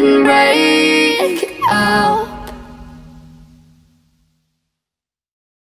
and break out.